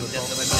and gentlemen.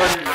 open